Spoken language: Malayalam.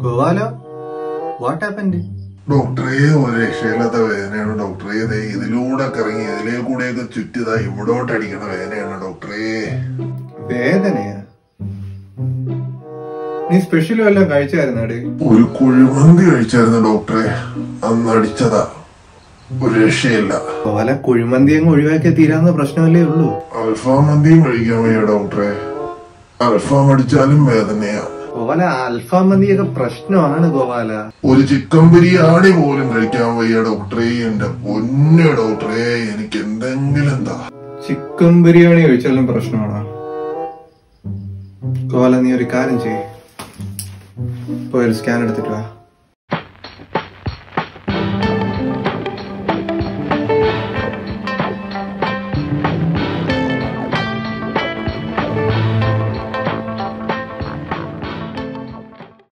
ഗോവാല? വാട്ട് ഹാപ്പൻഡ് ഡോക്ടറെ ഒരു രക്ഷയില്ലാത്ത വേദനയാണ് ഡോക്ടറെ. ദേ ഇതിലൂടെ കറങ്ങി ഇതിലേ കൂടെയൊക്കെ ചുറ്റിതാ ഇവിടോട്ട് അടിക്കണ വേദനയാണ് ഡോക്ടറെ. വേദനയാ? നീ സ്പെഷ്യൽ വല്ലതും കഴിച്ചായിരുന്നാടി ഒരു കുഴിമന്തി കഴിച്ചായിരുന്നു ഡോക്ടറെ. അന്ന് അടിച്ചതാ. ഒരു രക്ഷയില്ല. പല കുഴിമന്തി അങ്ങ് ഒഴിവാക്കിയ തീരാവുന്ന പ്രശ്നമല്ലേ ഉള്ളൂ. അൽഫാം മന്തിയും കഴിക്കാൻ വയ്യ ഡോക്ടറെ. അൽഫാം അടിച്ചാലും വേദനയാ. ഗോവാല അൽഫാം മന്തിയൊക്കെ പ്രശ്നമാണ് ഗോപാല. ഒരു ചിക്കൻ ബിരിയാണി പോലും കഴിക്കാൻ വയ്യ ഡോക്ടറെ എന്റെ പൊന്നു ഡോക്ടറെ എനിക്ക് എന്തെങ്കിലും എന്താ ചിക്കൻ ബിരിയാണി കഴിച്ചാലും പ്രശ്നമാണോ? ഗോപാല നീ ഒരു കാര്യം ചെയ്യ്. പോയൊരു സ്കാൻ എടുത്തിട്ട് വാ.